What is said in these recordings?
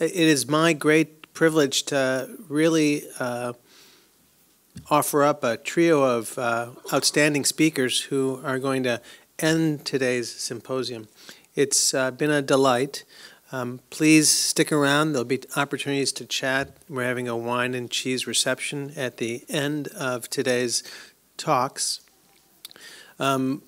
it is my great privilege to really uh, offer up a trio of uh, outstanding speakers who are going to end today's symposium. It's uh, been a delight. Um, please stick around. There'll be opportunities to chat. We're having a wine and cheese reception at the end of today's talks. Um,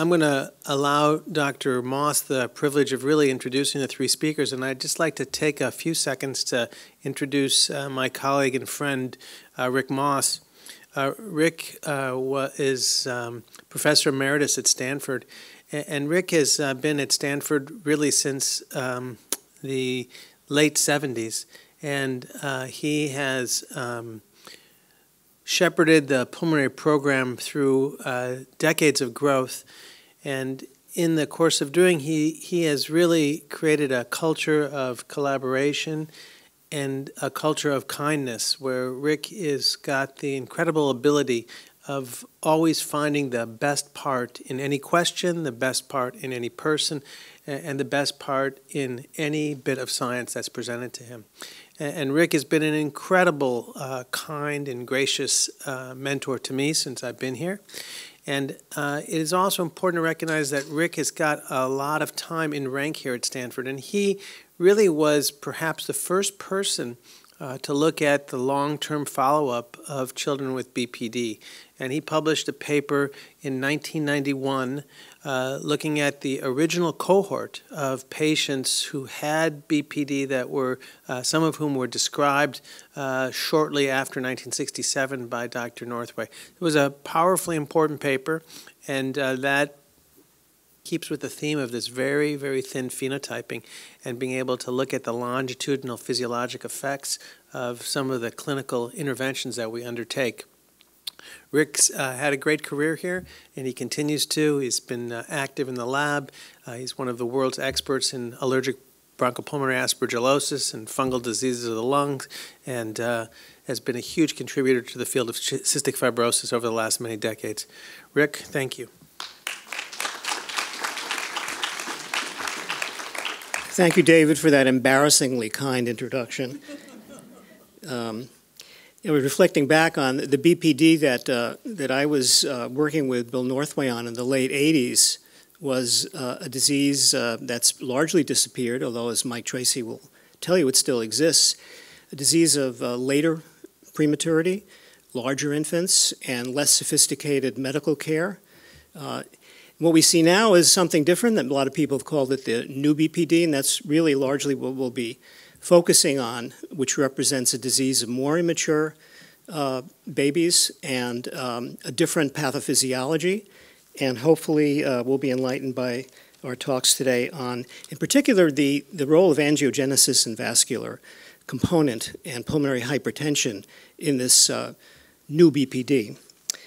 I'm going to allow Dr. Moss the privilege of really introducing the three speakers, and I'd just like to take a few seconds to introduce uh, my colleague and friend, uh, Rick Moss. Uh, Rick uh, is um, professor emeritus at Stanford, and Rick has uh, been at Stanford really since um, the late 70s, and uh, he has um, shepherded the pulmonary program through uh, decades of growth. And in the course of doing, he, he has really created a culture of collaboration and a culture of kindness where Rick has got the incredible ability of always finding the best part in any question, the best part in any person, and the best part in any bit of science that's presented to him. And Rick has been an incredible, uh, kind, and gracious uh, mentor to me since I've been here. And uh, it is also important to recognize that Rick has got a lot of time in rank here at Stanford, and he really was perhaps the first person uh, to look at the long-term follow-up of children with BPD. And he published a paper in 1991 uh, looking at the original cohort of patients who had BPD that were, uh, some of whom were described uh, shortly after 1967 by Dr. Northway. It was a powerfully important paper, and uh, that keeps with the theme of this very, very thin phenotyping and being able to look at the longitudinal physiologic effects of some of the clinical interventions that we undertake. Rick's uh, had a great career here, and he continues to. He's been uh, active in the lab. Uh, he's one of the world's experts in allergic bronchopulmonary aspergillosis and fungal diseases of the lungs, and uh, has been a huge contributor to the field of cystic fibrosis over the last many decades. Rick, thank you. Thank you, David, for that embarrassingly kind introduction. Um, you know, reflecting back on the BPD that uh, that I was uh, working with Bill Northway on in the late '80s was uh, a disease uh, that's largely disappeared, although as Mike Tracy will tell you, it still exists. A disease of uh, later prematurity, larger infants, and less sophisticated medical care. Uh, what we see now is something different. That a lot of people have called it the new BPD, and that's really largely what we'll be focusing on, which represents a disease of more immature uh, babies and um, a different pathophysiology. And hopefully, uh, we'll be enlightened by our talks today on, in particular, the, the role of angiogenesis and vascular component and pulmonary hypertension in this uh, new BPD.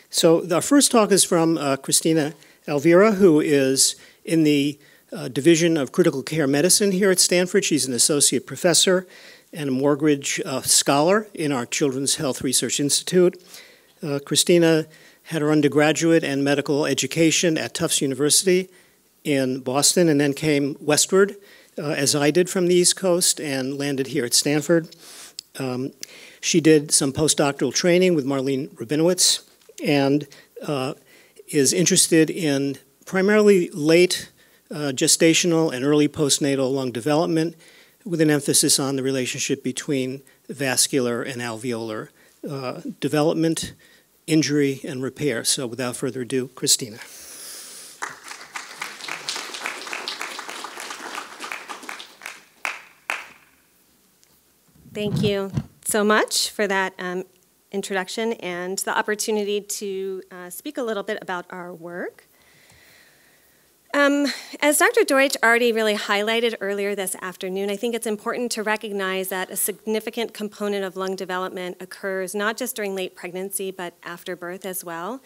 So, our first talk is from uh, Christina Alvira, who is in the uh, Division of Critical Care Medicine here at Stanford. She's an associate professor and a Morgridge uh, Scholar in our Children's Health Research Institute. Uh, Christina had her undergraduate and medical education at Tufts University in Boston and then came westward, uh, as I did from the East Coast, and landed here at Stanford. Um, she did some postdoctoral training with Marlene Rabinowitz and uh, is interested in primarily late uh, gestational and early postnatal lung development with an emphasis on the relationship between vascular and alveolar uh, development, injury, and repair. So without further ado, Christina. Thank you so much for that um, introduction and the opportunity to uh, speak a little bit about our work. Um, as Dr. Deutsch already really highlighted earlier this afternoon, I think it's important to recognize that a significant component of lung development occurs not just during late pregnancy, but after birth as well.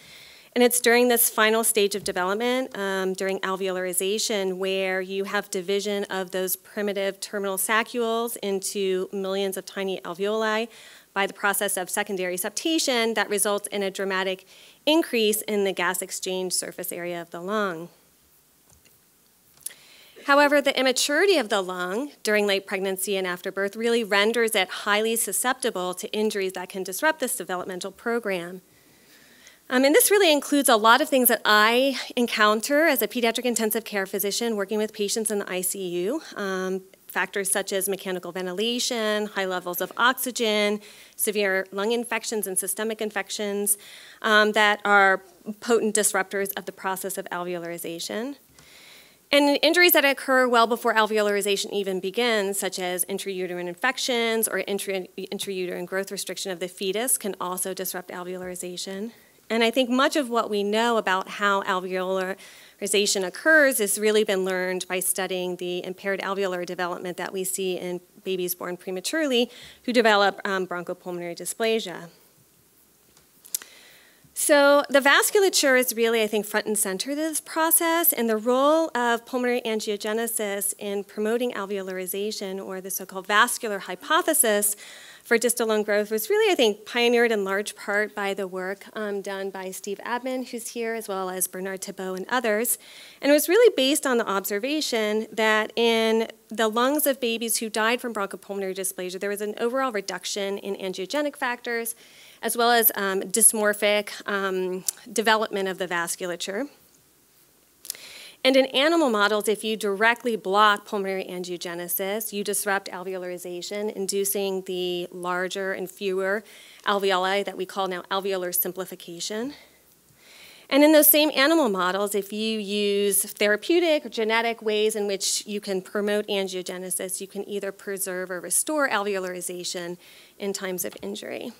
And it's during this final stage of development, um, during alveolarization, where you have division of those primitive terminal saccules into millions of tiny alveoli by the process of secondary septation that results in a dramatic increase in the gas exchange surface area of the lung. However, the immaturity of the lung during late pregnancy and after birth really renders it highly susceptible to injuries that can disrupt this developmental program. Um, and this really includes a lot of things that I encounter as a pediatric intensive care physician working with patients in the ICU. Um, factors such as mechanical ventilation, high levels of oxygen, severe lung infections and systemic infections um, that are potent disruptors of the process of alveolarization. And injuries that occur well before alveolarization even begins, such as intrauterine infections or intrauterine growth restriction of the fetus, can also disrupt alveolarization. And I think much of what we know about how alveolarization occurs has really been learned by studying the impaired alveolar development that we see in babies born prematurely who develop um, bronchopulmonary dysplasia. So the vasculature is really, I think, front and center to this process, and the role of pulmonary angiogenesis in promoting alveolarization, or the so-called vascular hypothesis, for distal lung growth was really, I think, pioneered in large part by the work um, done by Steve Abman, who's here, as well as Bernard Thibault and others. And it was really based on the observation that in the lungs of babies who died from bronchopulmonary dysplasia, there was an overall reduction in angiogenic factors, as well as um, dysmorphic um, development of the vasculature. And in animal models, if you directly block pulmonary angiogenesis, you disrupt alveolarization, inducing the larger and fewer alveoli that we call now alveolar simplification. And in those same animal models, if you use therapeutic or genetic ways in which you can promote angiogenesis, you can either preserve or restore alveolarization in times of injury.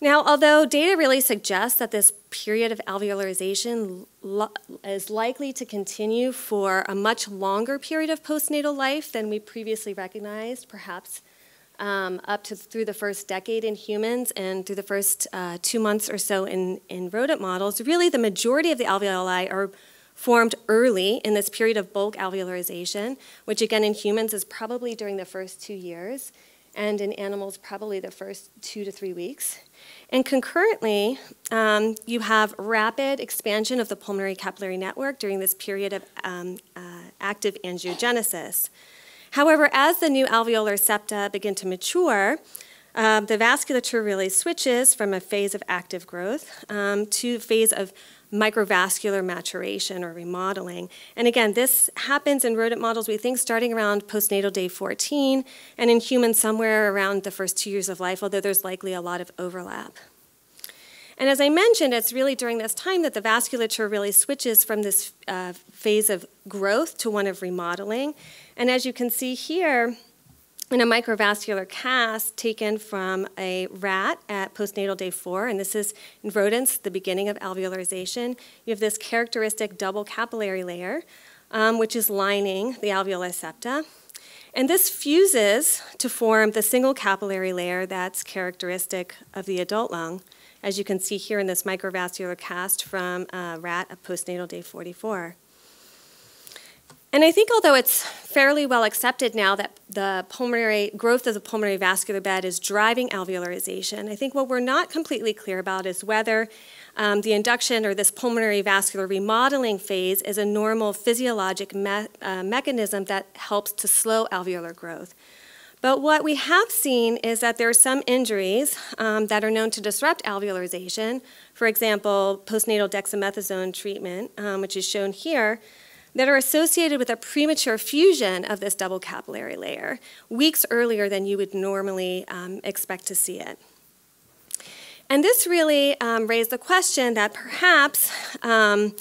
Now, although data really suggests that this period of alveolarization is likely to continue for a much longer period of postnatal life than we previously recognized, perhaps um, up to through the first decade in humans and through the first uh, two months or so in, in rodent models, really the majority of the alveoli are formed early in this period of bulk alveolarization, which again in humans is probably during the first two years, and in animals probably the first two to three weeks. And concurrently, um, you have rapid expansion of the pulmonary capillary network during this period of um, uh, active angiogenesis. However, as the new alveolar septa begin to mature, uh, the vasculature really switches from a phase of active growth um, to a phase of microvascular maturation or remodeling. And again, this happens in rodent models, we think, starting around postnatal day 14, and in humans somewhere around the first two years of life, although there's likely a lot of overlap. And as I mentioned, it's really during this time that the vasculature really switches from this uh, phase of growth to one of remodeling. And as you can see here, in a microvascular cast taken from a rat at postnatal day four, and this is in rodents, the beginning of alveolarization. You have this characteristic double capillary layer, um, which is lining the alveolar septa. And this fuses to form the single capillary layer that's characteristic of the adult lung, as you can see here in this microvascular cast from a rat at postnatal day 44. And I think although it's fairly well accepted now that the pulmonary growth of the pulmonary vascular bed is driving alveolarization, I think what we're not completely clear about is whether um, the induction or this pulmonary vascular remodeling phase is a normal physiologic me uh, mechanism that helps to slow alveolar growth. But what we have seen is that there are some injuries um, that are known to disrupt alveolarization. For example, postnatal dexamethasone treatment, um, which is shown here, that are associated with a premature fusion of this double capillary layer weeks earlier than you would normally um, expect to see it. And this really um, raised the question that perhaps um,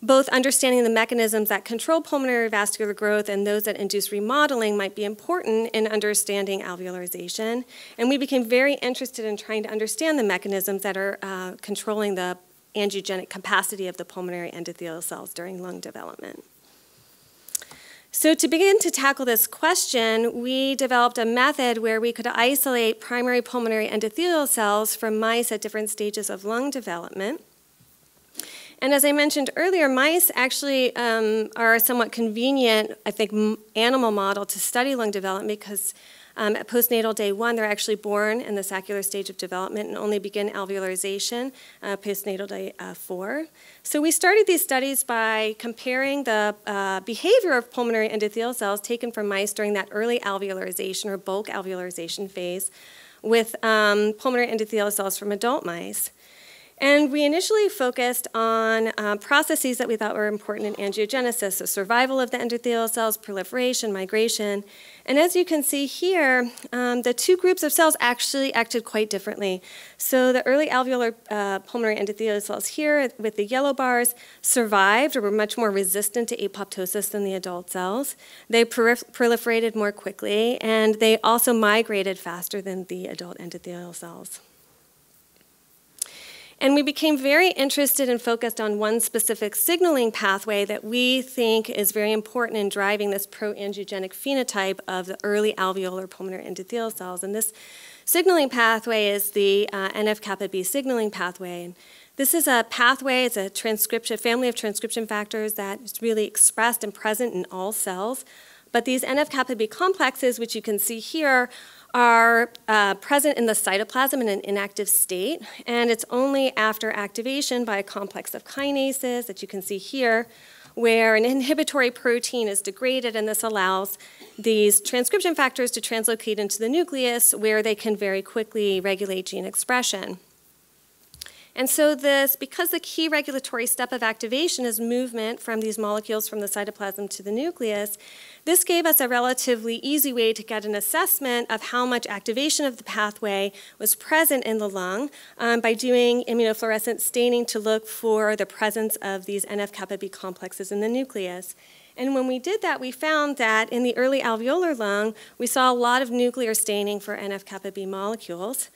both understanding the mechanisms that control pulmonary vascular growth and those that induce remodeling might be important in understanding alveolarization. And we became very interested in trying to understand the mechanisms that are uh, controlling the angiogenic capacity of the pulmonary endothelial cells during lung development. So to begin to tackle this question, we developed a method where we could isolate primary pulmonary endothelial cells from mice at different stages of lung development. And as I mentioned earlier, mice actually um, are a somewhat convenient, I think, animal model to study lung development because Um, at postnatal day one, they're actually born in the saccular stage of development and only begin alveolarization uh, postnatal day uh, four. So we started these studies by comparing the uh, behavior of pulmonary endothelial cells taken from mice during that early alveolarization or bulk alveolarization phase with um, pulmonary endothelial cells from adult mice. And we initially focused on uh, processes that we thought were important in angiogenesis, so survival of the endothelial cells, proliferation, migration. And as you can see here, um, the two groups of cells actually acted quite differently. So the early alveolar uh, pulmonary endothelial cells here with the yellow bars survived or were much more resistant to apoptosis than the adult cells. They proliferated more quickly, and they also migrated faster than the adult endothelial cells. And we became very interested and focused on one specific signaling pathway that we think is very important in driving this proangiogenic phenotype of the early alveolar pulmonary endothelial cells. And this signaling pathway is the uh, NF-kappa B signaling pathway. And this is a pathway, it's a transcription, family of transcription factors that is really expressed and present in all cells. But these NF-kappa B complexes, which you can see here, are uh, present in the cytoplasm in an inactive state, and it's only after activation by a complex of kinases that you can see here where an inhibitory protein is degraded, and this allows these transcription factors to translocate into the nucleus where they can very quickly regulate gene expression. And so this, because the key regulatory step of activation is movement from these molecules from the cytoplasm to the nucleus, this gave us a relatively easy way to get an assessment of how much activation of the pathway was present in the lung um, by doing immunofluorescent staining to look for the presence of these NF-kappa B complexes in the nucleus. And when we did that, we found that in the early alveolar lung, we saw a lot of nuclear staining for NF-kappa B molecules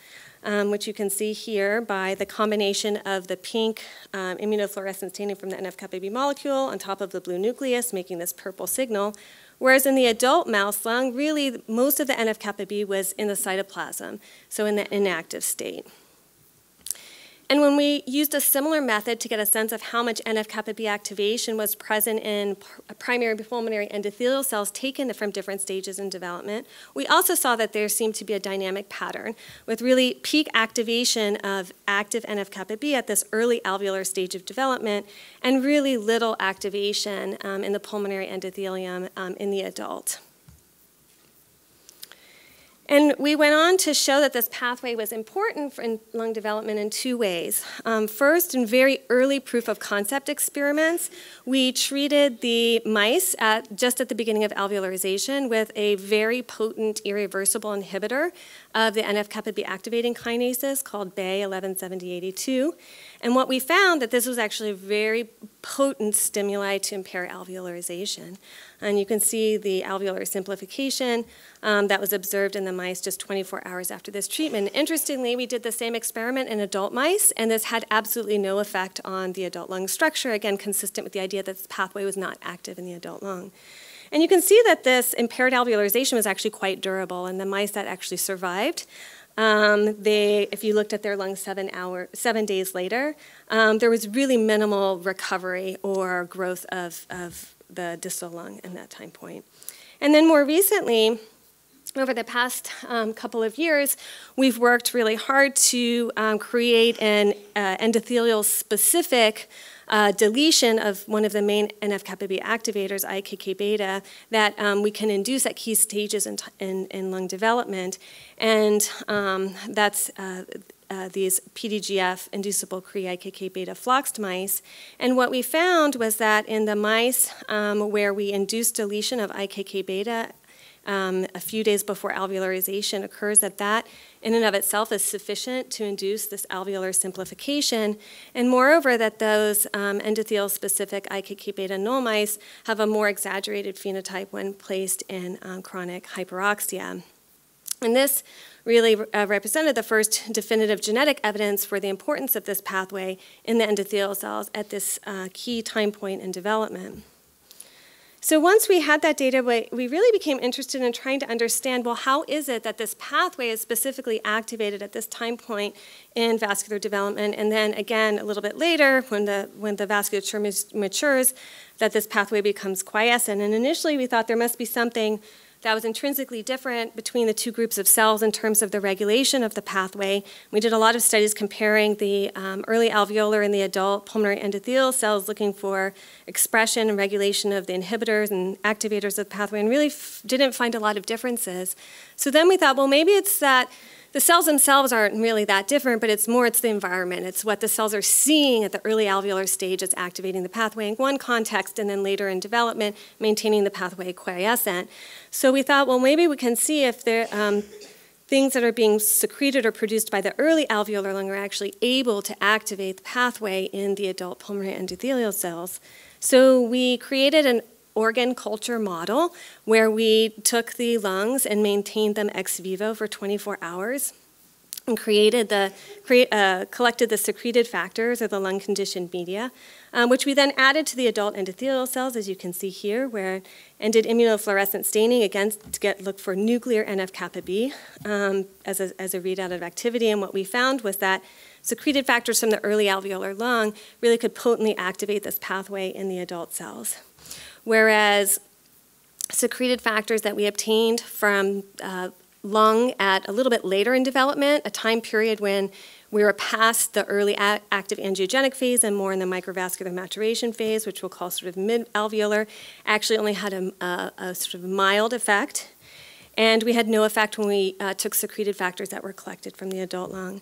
um, which you can see here by the combination of the pink um, immunofluorescent staining from the NF-kappa B molecule on top of the blue nucleus, making this purple signal. Whereas in the adult mouse lung, really most of the NF-kappa B was in the cytoplasm, so in the inactive state. And when we used a similar method to get a sense of how much NF-kappa B activation was present in primary pulmonary endothelial cells taken from different stages in development, we also saw that there seemed to be a dynamic pattern with really peak activation of active NF-kappa B at this early alveolar stage of development and really little activation um, in the pulmonary endothelium um, in the adult. And we went on to show that this pathway was important for lung development in two ways. Um, first, in very early proof of concept experiments, we treated the mice at, just at the beginning of alveolarization with a very potent irreversible inhibitor of the NF-kappa B activating kinases called BAY 117082. And what we found that this was actually a very potent stimuli to impair alveolarization. And you can see the alveolar simplification um, that was observed in the mice just 24 hours after this treatment. Interestingly, we did the same experiment in adult mice, and this had absolutely no effect on the adult lung structure, again, consistent with the idea that this pathway was not active in the adult lung. And you can see that this impaired alveolarization was actually quite durable, and the mice that actually survived um, they, if you looked at their lungs seven, hour, seven days later, um, there was really minimal recovery or growth of, of the distal lung in that time point. And then more recently, over the past um, couple of years, we've worked really hard to um, create an uh, endothelial specific uh, deletion of one of the main NF-kappa B activators, IKK beta, that um, we can induce at key stages in, in, in lung development. And um, that's uh, uh, these PDGF inducible Cre IKK beta floxed mice. And what we found was that in the mice um, where we induced deletion of IKK beta um, a few days before alveolarization occurs, that that in and of itself is sufficient to induce this alveolar simplification. And moreover, that those um, endothelial-specific IKK beta null mice have a more exaggerated phenotype when placed in um, chronic hyperoxia. And this really uh, represented the first definitive genetic evidence for the importance of this pathway in the endothelial cells at this uh, key time point in development. So once we had that data, we really became interested in trying to understand, well, how is it that this pathway is specifically activated at this time point in vascular development, and then again a little bit later, when the, when the vasculature matures, that this pathway becomes quiescent. And initially we thought there must be something that was intrinsically different between the two groups of cells in terms of the regulation of the pathway. We did a lot of studies comparing the um, early alveolar and the adult pulmonary endothelial cells looking for expression and regulation of the inhibitors and activators of the pathway and really didn't find a lot of differences. So then we thought, well, maybe it's that the cells themselves aren't really that different, but it's more it's the environment. It's what the cells are seeing at the early alveolar stage that's activating the pathway in one context, and then later in development, maintaining the pathway quiescent. So we thought, well, maybe we can see if there um, things that are being secreted or produced by the early alveolar lung are actually able to activate the pathway in the adult pulmonary endothelial cells. So we created an organ culture model where we took the lungs and maintained them ex vivo for 24 hours and created the, uh, collected the secreted factors or the lung conditioned media, um, which we then added to the adult endothelial cells, as you can see here, where and did immunofluorescent staining again to get look for nuclear NF kappa B um, as, a, as a readout of activity. And what we found was that secreted factors from the early alveolar lung really could potently activate this pathway in the adult cells whereas secreted factors that we obtained from uh, lung at a little bit later in development, a time period when we were past the early active angiogenic phase and more in the microvascular maturation phase, which we'll call sort of mid-alveolar, actually only had a, a, a, sort of mild effect. And we had no effect when we uh, took secreted factors that were collected from the adult lung.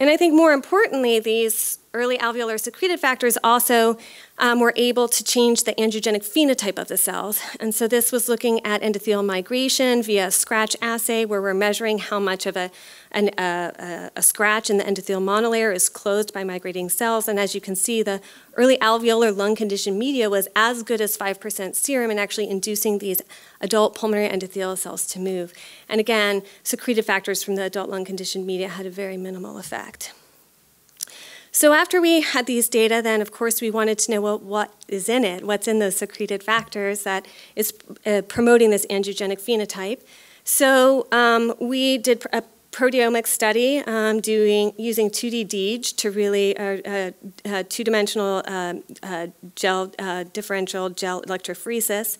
And I think more importantly, these early alveolar secreted factors also um, were able to change the angiogenic phenotype of the cells. And so this was looking at endothelial migration via a scratch assay where we're measuring how much of a, an, uh, a scratch in the endothelial monolayer is closed by migrating cells. And as you can see, the early alveolar lung condition media was as good as 5% serum in actually inducing these adult pulmonary endothelial cells to move. And again, secreted factors from the adult lung conditioned media had a very minimal effect. So after we had these data, then of course we wanted to know what is in it, what's in those secreted factors that is uh, promoting this angiogenic phenotype. So um, we did a proteomic study um, doing using 2D DEEG to really uh, uh, uh two-dimensional uh, uh, gel differential gel electrophoresis.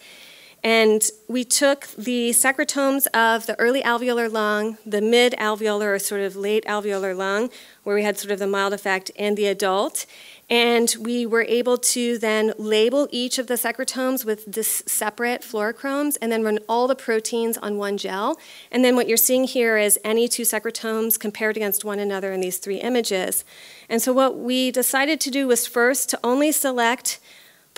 And we took the secretomes of the early alveolar lung, the mid alveolar or sort of late alveolar lung, where we had sort of the mild effect, and the adult. And we were able to then label each of the secretomes with this separate fluorochromes and then run all the proteins on one gel. And then what you're seeing here is any two secretomes compared against one another in these three images. And so what we decided to do was first to only select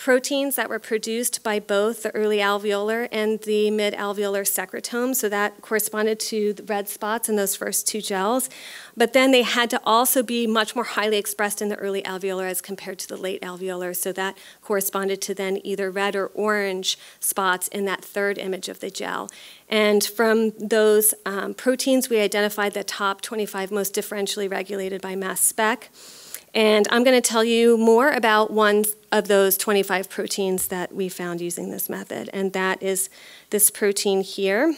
proteins that were produced by both the early alveolar and the mid alveolar secretome. So that corresponded to the red spots in those first two gels. But then they had to also be much more highly expressed in the early alveolar as compared to the late alveolar. So that corresponded to then either red or orange spots in that third image of the gel. And from those um, proteins, we identified the top 25 most differentially regulated by mass spec. And I'm going to tell you more about one of those 25 proteins that we found using this method, and that is this protein here,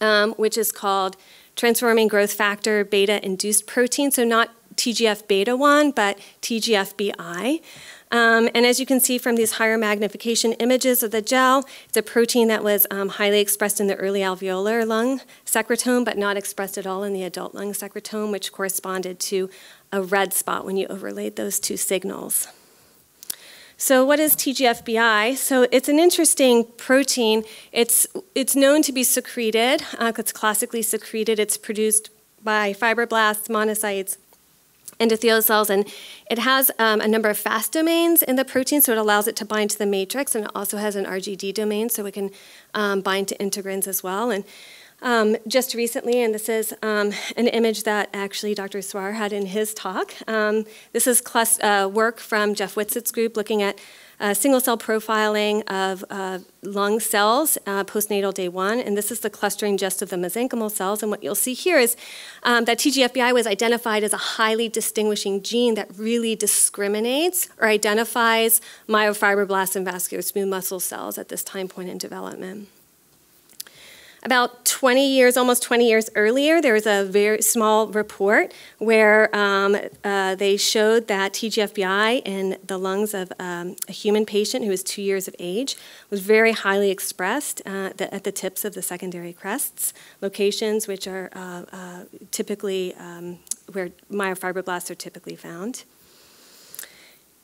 um, which is called transforming growth factor beta induced protein, so not TGF beta 1, but TGFBI. Um, and as you can see from these higher magnification images of the gel, it's a protein that was um, highly expressed in the early alveolar lung secretome, but not expressed at all in the adult lung secretome, which corresponded to a red spot when you overlaid those two signals. So what is TGFBI? So it's an interesting protein. It's, it's known to be secreted. Uh, it's classically secreted. It's produced by fibroblasts, monocytes, endothelial cells, and it has um, a number of fast domains in the protein, so it allows it to bind to the matrix, and it also has an RGD domain, so it can um, bind to integrins as well. And um, just recently, and this is um, an image that actually Dr. Swar had in his talk. Um, this is uh, work from Jeff Whitsitt's group looking at uh, single cell profiling of uh, lung cells uh, postnatal day one, and this is the clustering just of the mesenchymal cells. And what you'll see here is um, that TGFBI was identified as a highly distinguishing gene that really discriminates or identifies myofibroblasts and vascular smooth muscle cells at this time point in development. About 20 years, almost 20 years earlier, there was a very small report where um, uh, they showed that TGFBI in the lungs of um, a human patient who was two years of age was very highly expressed uh, the, at the tips of the secondary crests, locations which are uh, uh typically um, where myofibroblasts are typically found.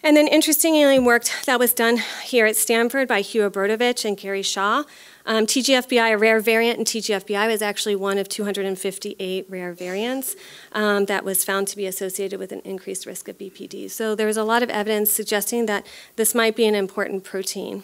And then interestingly, work that was done here at Stanford by Hugh Obradovic and Gary Shaw. Um, TGFBI, a rare variant in TGFBI, was actually one of 258 rare variants um, that was found to be associated with an increased risk of BPD. So there was a lot of evidence suggesting that this might be an important protein.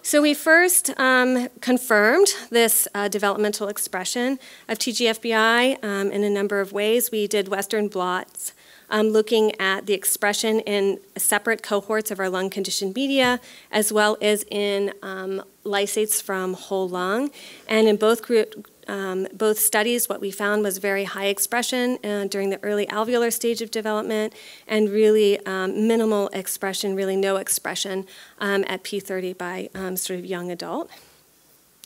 So we first um, confirmed this uh, developmental expression of TGFBI um, in a number of ways. We did Western blots um, looking at the expression in separate cohorts of our lung conditioned media, as well as in um, lysates from whole lung. And in both group, um, both studies, what we found was very high expression uh, during the early alveolar stage of development and really um, minimal expression, really no expression um, at P30 by um, sort of young adult.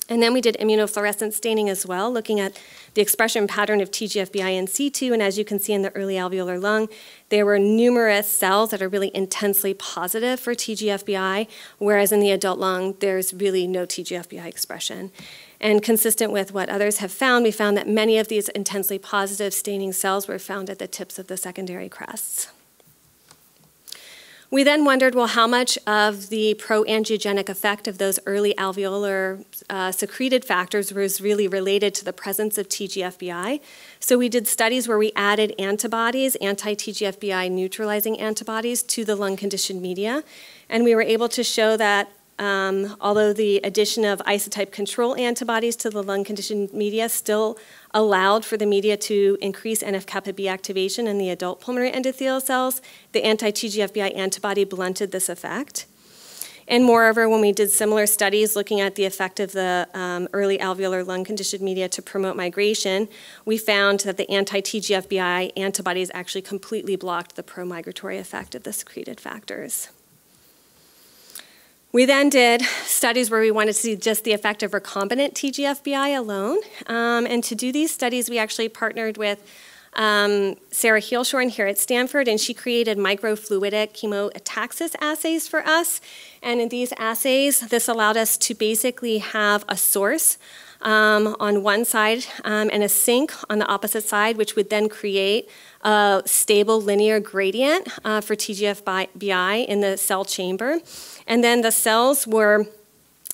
And then we did immunofluorescence staining as well, looking at the expression pattern of TGFBI in C2. And as you can see in the early alveolar lung, there were numerous cells that are really intensely positive for TGFBI, whereas in the adult lung, there's really no TGFBI expression. And consistent with what others have found, we found that many of these intensely positive staining cells were found at the tips of the secondary crests. We then wondered, well, how much of the proangiogenic effect of those early alveolar uh, secreted factors was really related to the presence of TGFBI. So we did studies where we added antibodies, anti-TGFBI neutralizing antibodies to the lung conditioned media. And we were able to show that um, although the addition of isotype control antibodies to the lung conditioned media still allowed for the media to increase NF-kappa B activation in the adult pulmonary endothelial cells, the anti-TGFBI antibody blunted this effect. And moreover, when we did similar studies looking at the effect of the um, early alveolar lung conditioned media to promote migration, we found that the anti-TGFBI antibodies actually completely blocked the pro-migratory effect of the secreted factors. We then did studies where we wanted to see just the effect of recombinant TGFBI alone. Um, and to do these studies, we actually partnered with um, Sarah Heilshorn here at Stanford, and she created microfluidic chemotaxis assays for us. And in these assays, this allowed us to basically have a source um, on one side um, and a sink on the opposite side, which would then create a stable linear gradient uh, for TGFBI in the cell chamber. And then the cells were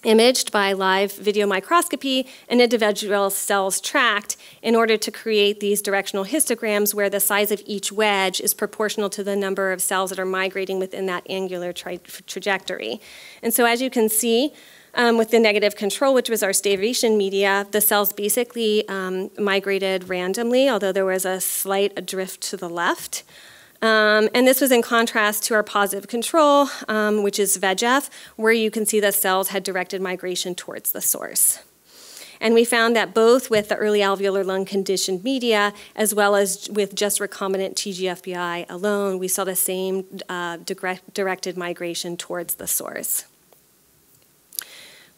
imaged by live video microscopy and individual cells tracked in order to create these directional histograms where the size of each wedge is proportional to the number of cells that are migrating within that angular tra trajectory. And so as you can see, um, with the negative control, which was our starvation media, the cells basically um, migrated randomly, although there was a slight drift to the left. Um, and this was in contrast to our positive control, um, which is VEGF, where you can see the cells had directed migration towards the source. And we found that both with the early alveolar lung conditioned media, as well as with just recombinant TGFBI alone, we saw the same uh, direct, directed migration towards the source.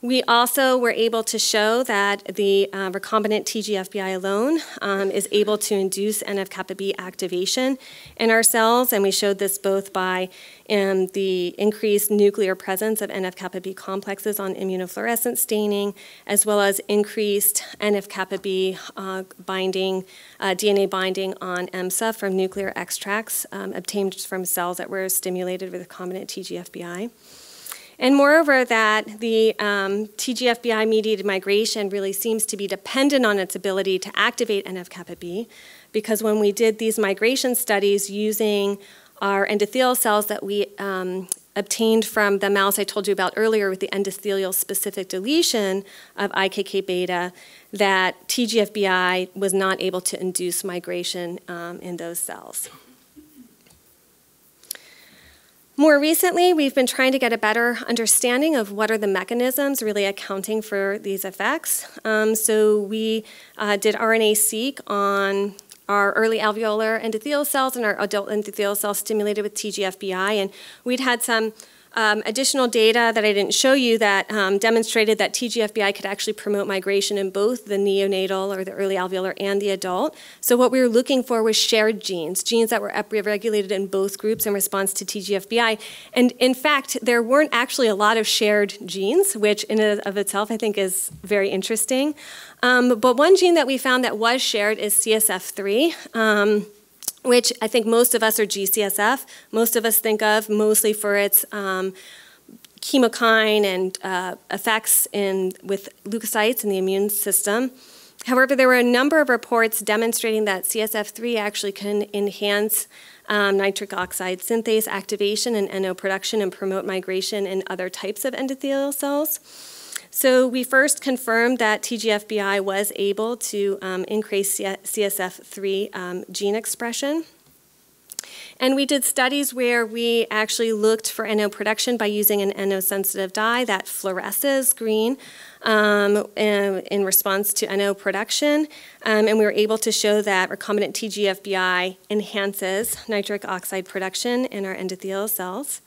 We also were able to show that the uh, recombinant TGFBI alone um, is able to induce NF-kappa B activation in our cells, and we showed this both by um, the increased nuclear presence of NF-kappa B complexes on immunofluorescent staining, as well as increased NF-kappa B uh, binding, uh, DNA binding on EMSA from nuclear extracts um, obtained from cells that were stimulated with recombinant TGFBI. And moreover, that the um, TGFBI mediated migration really seems to be dependent on its ability to activate NF-kappa B, because when we did these migration studies using our endothelial cells that we um, obtained from the mouse I told you about earlier with the endothelial specific deletion of IKK beta, that TGFBI was not able to induce migration um, in those cells. More recently, we've been trying to get a better understanding of what are the mechanisms really accounting for these effects. Um, so we uh, did RNA-seq on our early alveolar endothelial cells and our adult endothelial cells stimulated with TGFBI, and we'd had some um, additional data that I didn't show you that um, demonstrated that TGFBI could actually promote migration in both the neonatal or the early alveolar and the adult. So what we were looking for was shared genes, genes that were upregulated in both groups in response to TGFBI. And in fact, there weren't actually a lot of shared genes, which in and of itself I think is very interesting. Um, but one gene that we found that was shared is CSF3. Which I think most of us are GCSF. Most of us think of mostly for its um, chemokine and uh, effects in, with leukocytes in the immune system. However, there were a number of reports demonstrating that CSF3 actually can enhance um, nitric oxide synthase activation and NO production and promote migration in other types of endothelial cells. So we first confirmed that TGFBI was able to um, increase CSF3 um, gene expression. And we did studies where we actually looked for NO production by using an NO-sensitive dye that fluoresces green um, in, response to NO production. Um, and we were able to show that recombinant TGFBI enhances nitric oxide production in our endothelial cells.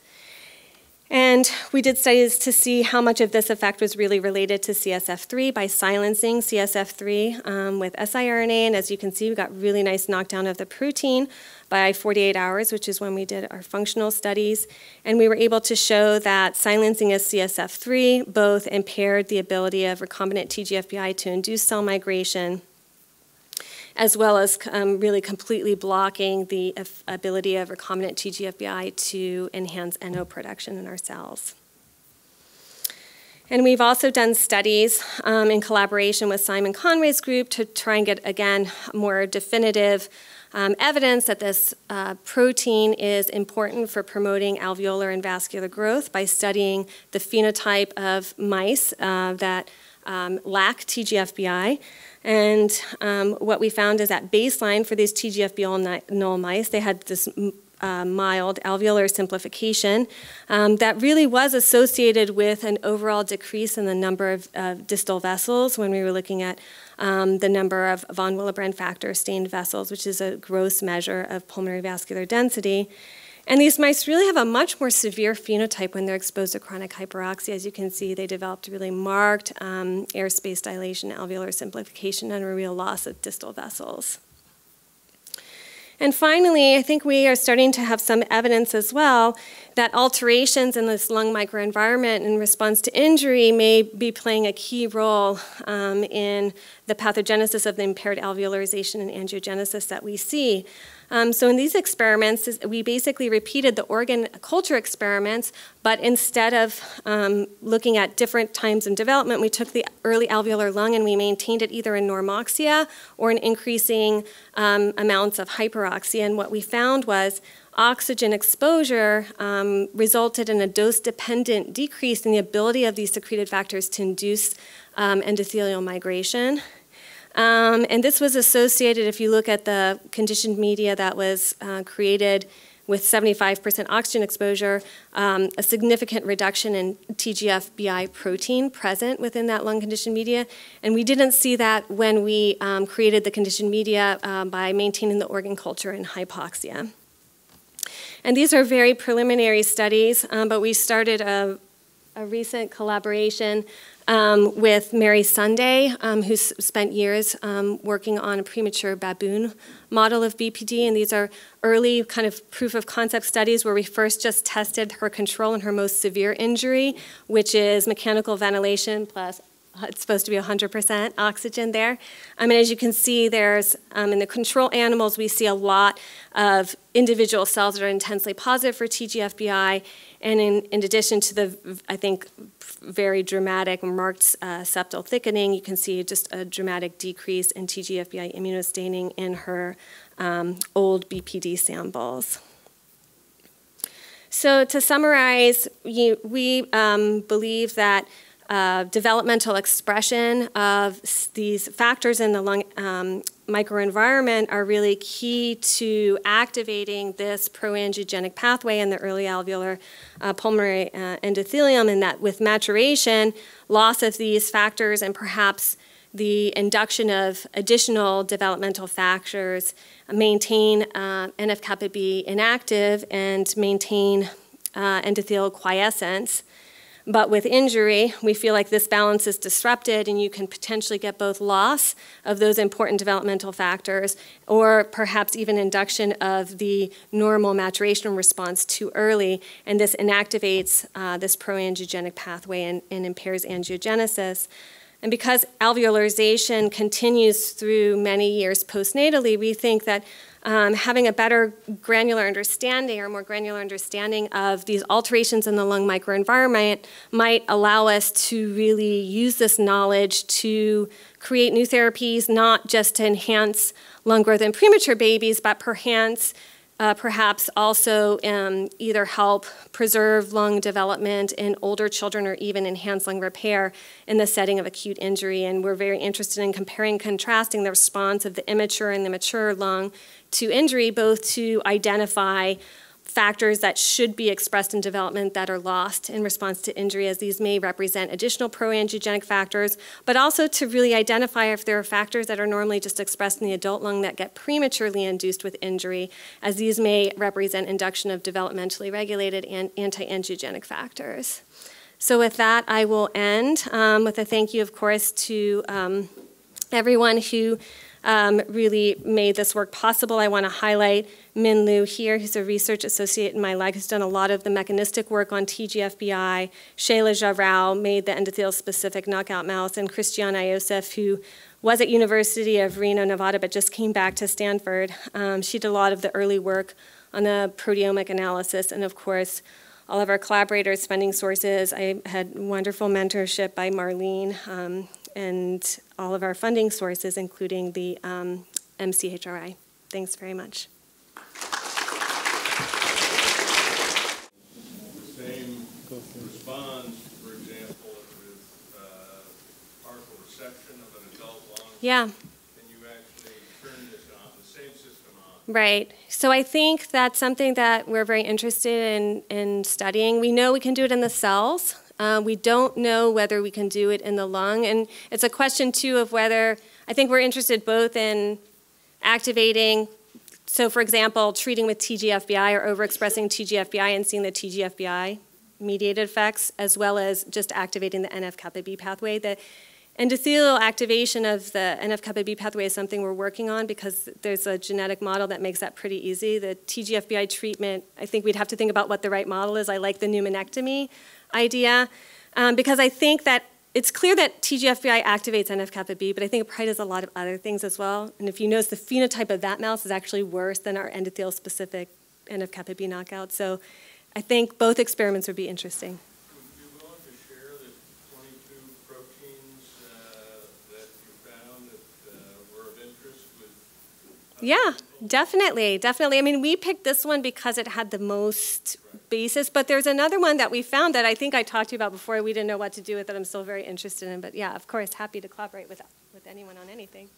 And we did studies to see how much of this effect was really related to CSF3 by silencing CSF3 um, with siRNA. And as you can see, we got really nice knockdown of the protein by 48 hours, which is when we did our functional studies. And we were able to show that silencing of CSF3 both impaired the ability of recombinant TGFBI to induce cell migration as well as um, really completely blocking the ability of recombinant TGFBI to enhance NO production in our cells. And we've also done studies um, in collaboration with Simon Conway's group to try and get, again, more definitive um, evidence that this uh, protein is important for promoting alveolar and vascular growth by studying the phenotype of mice uh, that um, lack TGFBI. And um, what we found is that baseline for these TGFBI null mice, they had this uh, mild alveolar simplification um, that really was associated with an overall decrease in the number of uh, distal vessels when we were looking at um, the number of von Willebrand factor stained vessels, which is a gross measure of pulmonary vascular density. And these mice really have a much more severe phenotype when they're exposed to chronic hyperoxia. As you can see, they developed really marked um, airspace dilation, alveolar simplification, and a real loss of distal vessels. And finally, I think we are starting to have some evidence as well that alterations in this lung microenvironment in response to injury may be playing a key role um, in the pathogenesis of the impaired alveolarization and angiogenesis that we see. Um, so in these experiments, we basically repeated the organ culture experiments, but instead of um, looking at different times in development, we took the early alveolar lung and we maintained it either in normoxia or in increasing um, amounts of hyperoxia. And what we found was oxygen exposure um, resulted in a dose-dependent decrease in the ability of these secreted factors to induce um, endothelial migration. Um, and this was associated, if you look at the conditioned media that was uh, created with 75% oxygen exposure, um, a significant reduction in TGF-BI protein present within that lung conditioned media. And we didn't see that when we um, created the conditioned media uh, by maintaining the organ culture in hypoxia. And these are very preliminary studies, um, but we started a, a recent collaboration um, with Mary Sunday, um, who's spent years um, working on a premature baboon model of BPD. And these are early kind of proof of concept studies where we first just tested her control in her most severe injury, which is mechanical ventilation plus it's supposed to be 100% oxygen there. I mean, as you can see, there's um, in the control animals, we see a lot of individual cells that are intensely positive for TGFBI, and in, in addition to the, I think, very dramatic, marked uh, septal thickening, you can see just a dramatic decrease in TGFBI immunostaining in her um, old BPD samples. So to summarize, you, we um, believe that uh, developmental expression of these factors in the lung um, microenvironment are really key to activating this proangiogenic pathway in the early alveolar uh, pulmonary uh, endothelium, and that with maturation, loss of these factors and perhaps the induction of additional developmental factors maintain uh, NF-kappa B inactive and maintain uh, endothelial quiescence. But with injury, we feel like this balance is disrupted, and you can potentially get both loss of those important developmental factors or perhaps even induction of the normal maturation response too early. And this inactivates uh, this proangiogenic pathway and, and impairs angiogenesis. And because alveolarization continues through many years postnatally, we think that um, having a better granular understanding or more granular understanding of these alterations in the lung microenvironment might allow us to really use this knowledge to create new therapies, not just to enhance lung growth in premature babies, but perhaps uh, perhaps also um, either help preserve lung development in older children or even enhance lung repair in the setting of acute injury. And we're very interested in comparing contrasting the response of the immature and the mature lung to injury, both to identify factors that should be expressed in development that are lost in response to injury, as these may represent additional proangiogenic factors, but also to really identify if there are factors that are normally just expressed in the adult lung that get prematurely induced with injury, as these may represent induction of developmentally regulated and anti-angiogenic factors. So with that, I will end um, with a thank you, of course, to um, everyone who um, really made this work possible. I want to highlight Min Liu here, who's a research associate in my lab, who's done a lot of the mechanistic work on TGFBI. Shayla Jarrao made the endothelial-specific knockout mouse, and Christiana Iosef, who was at University of Reno, Nevada, but just came back to Stanford. Um, she did a lot of the early work on the proteomic analysis, and of course, all of our collaborators, funding sources. I had wonderful mentorship by Marlene um, and all of our funding sources, including the um, MCHRI. Thanks very much. same response, for example, with uh, partial resection of an adult lung, Yeah. and you actually turn this on, the same system on. Right. So I think that's something that we're very interested in, in studying. We know we can do it in the cells. Uh, we don't know whether we can do it in the lung. And it's a question, too, of whether I think we're interested both in activating, so for example, treating with TGFBI or overexpressing TGFBI and seeing the TGFBI mediated effects, as well as just activating the NF kappa B pathway. The endothelial activation of the NF kappa B pathway is something we're working on because there's a genetic model that makes that pretty easy. The TGFBI treatment, I think we'd have to think about what the right model is. I like the pneumonectomy idea um, because I think that it's clear that TGFBI activates NF-kappa B, but I think it probably does a lot of other things as well. And if you notice, the phenotype of that mouse is actually worse than our endothelial-specific NF-kappa B knockout. So I think both experiments would be interesting. Would you be willing to share the twenty-two proteins uh, that you found that uh, were of interest with? other Yeah, definitely, definitely. I mean, we picked this one because it had the most basis, but there's another one that we found that I think I talked to you about before. We didn't know what to do with it. I'm still very interested in, but yeah, of course, happy to collaborate with with anyone on anything.